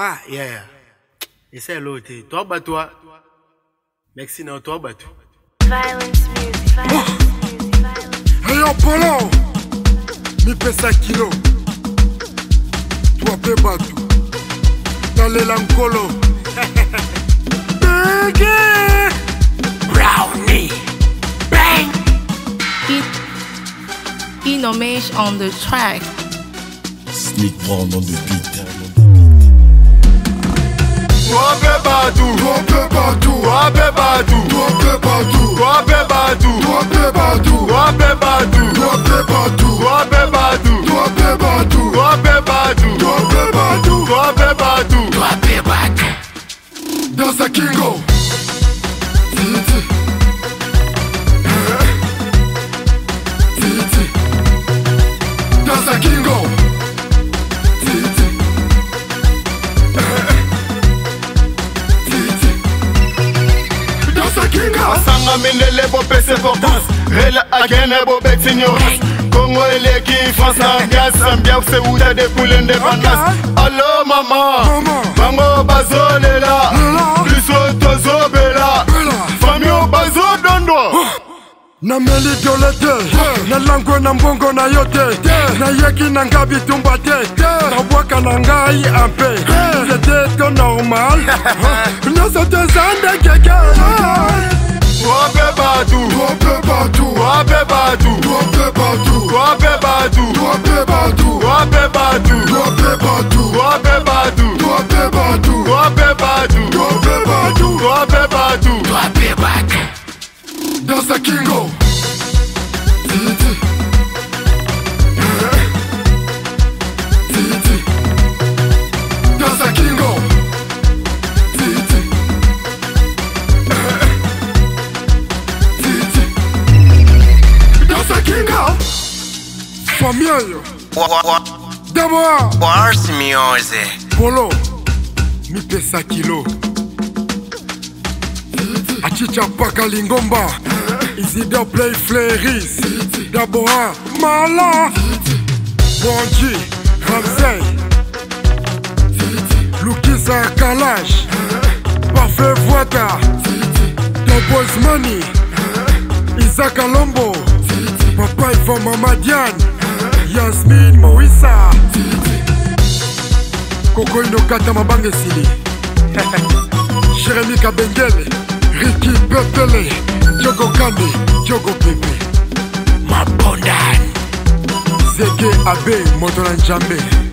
Ah, yeah. Et c'est l'autre Toi batwa. Merci non toi batu. Violence music. Hey Mi pesa kilo. Toi pe batu. lankolo. Brownie. Bang. Inomage on the track. Sneak on the beat. Badou, Kobe Badou, Kobe Badou, Kobe Badou, Kobe Badou, Kobe Badou, Kobe Badou, Kobe Badou, Kobe Badou, Kobe Badou, Kobe Badou, Kobe Badou, Kobe Badou, Kobe Badou. Dança Kingo, Titi. masanga mindele bopesa importance rela agene bobeta ignorance kongo eleki france na gas zambia seuta depuis l'indépendance alo mama bango bazolela biso tozobela famio bazodondwa nameli dole te nalangwe na mbongo na yo te nayeki na nga bitumba te nabwaka na ngai ampe bebado, tô bebado, tô bebado, tô bebado. Dança Kingo. Titi. Titi. Dança Kingo. Titi. Titi. Dança Kingo. Família. Demo. Wars music. Polo. mipesa kilo achicha paka lingomba izida play fleris daboa mala bonji ramsey lukisa kalash parfait voita dobosmani isaka lombo papa ivo mamadian yasmin moisa kokoyi nokata mabanga esili jérémi kabengele riki betele jogo kande jogo pepe mabondani zeke abe moto na nzambe